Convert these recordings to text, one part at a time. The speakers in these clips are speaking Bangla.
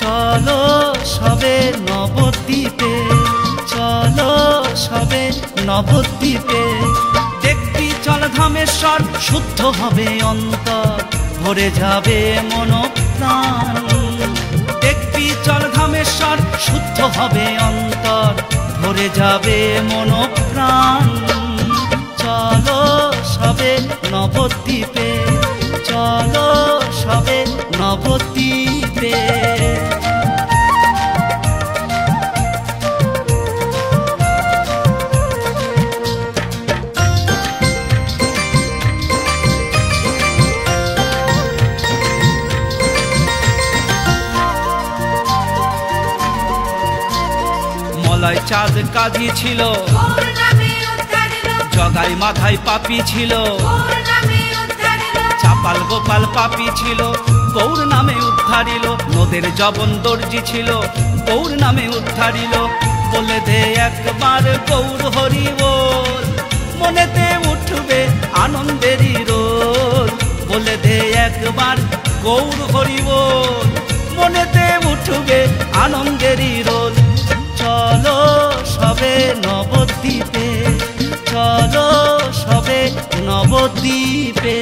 চলো সবে নবদ্বীপে, চলো সবে নবদ্বীপে। দেখবি চল ধামেশ্বর শুদ্ধ হবে অন্তর, ভরে যাবে মন প্রাণ দেখবি চল ধামেশ্বর শুদ্ধ হবে অন্তর, ভরে যাবে মন মলয় চাঁদ কাজী ছিল। জগাই মাথায় পাপি ছিল। চাপাল গোপাল পাপি ছিল। গৌর নামে উদ্ধারিল। নদের জবন দর্জি ছিল। গৌর নামে উদ্ধারিল। বলে দে একবার গৌর হরি বল। মনেতে উঠবে আনন্দেরই রোল। বলে দে একবার গৌর হরি বল। মনেতে উঠবে আনন্দেরই রোল। সবে নবদ্বীপে চলো সবে নবদ্বীপে।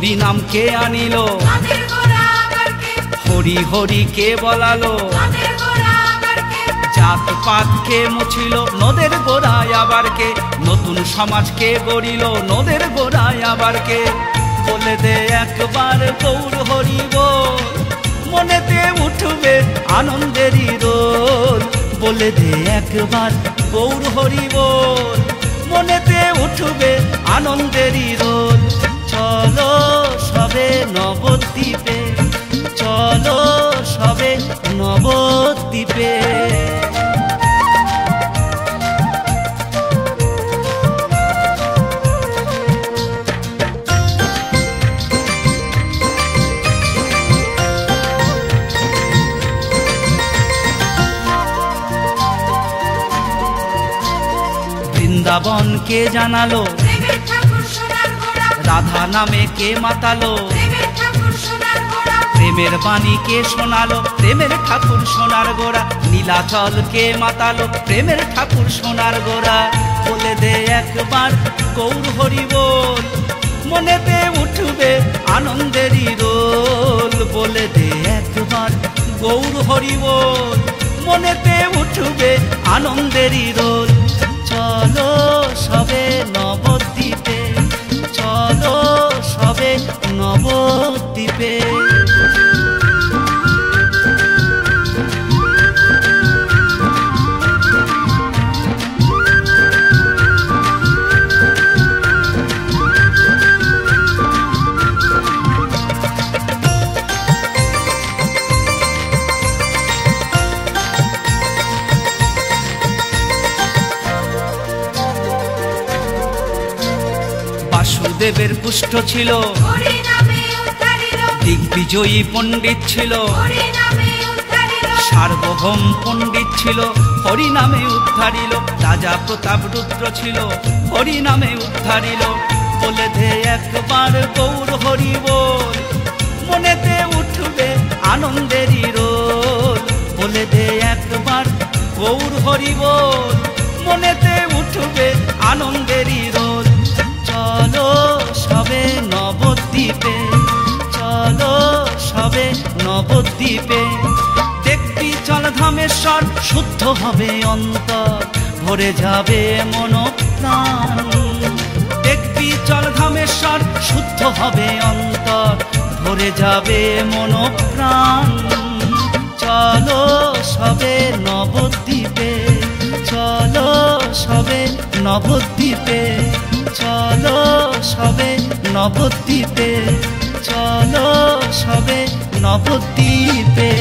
হরি নাম কে আনিল? হরি হরি কে বলালো? জাত পাত কে মুছিল? নদের গোড়ায় আবার কে? নতুন সমাজ কে গড়িল? নদের গোড়ায় আবার কে? বলে দে একবার গৌর হরি বল। মনেতে উঠবে আনন্দেরই রোল। বলে দে একবার গৌর হরি বল। মনেতে উঠবে আনন্দেরই রোল। চলো সবে নবদ্বীপে চলো সবে নবদ্বীপে। বৃন্দাবনকে জানালো রাধা নামে কে মাতালো? প্রেমের বাণী কে শোনালো? প্রেমের ঠাকুর সোনার গোড়া। নীলাচল কে মাতালো? প্রেমের ঠাকুর সোনার গোড়া। বলে দে একবার গৌর হরি বল। মনেতে উঠবে আনন্দেরই রোল। বলে দে একবার গৌর হরি বল। মনেতে উঠবে আনন্দেরই রোল। চলো সবে বাসুদেবের পুষ্ট ছিল। দিগ্বিজয়ী পণ্ডিত ছিল। সার্বভৌম পণ্ডিত ছিল। হরি নামে উদ্ধারিল। রাজা প্রতাপ রুদ্র ছিল। হরি নামে উদ্ধারিল। বলে দে একবার গৌর হরি বল। মনেতে উঠবে আনন্দেরই রোল বলে দে একবার গৌর হরি বল। মনেতে উঠবে আনন্দেরই রোল চলো সবে নবদ্বীপে, চলো সবে নবদ্বীপে। দেখবি চল ধামেশ্বর, শুদ্ধ হবে অন্তর, ভরে যাবে মন প্রাণ দেখবি চল ধামেশ্বর, শুদ্ধ হবে অন্তর, ভরে যাবে মন প্রাণ চলো সবে নবদ্বীপে, চলো সবে নবদ্বীপে। চলো সবে নবদ্বীপে চলো সবে নবদ্বীপে।